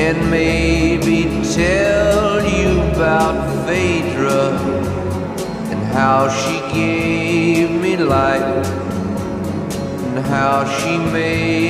and maybe tell you about Phaedra and how she gave me life and how she made